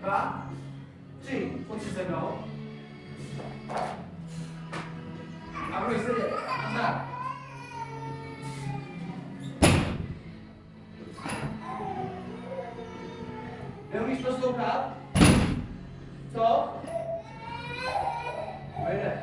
dva, tři. Pojď si se mnou. A budeš sedět. Tak. Neumíš poslouchat? Co? Vejde.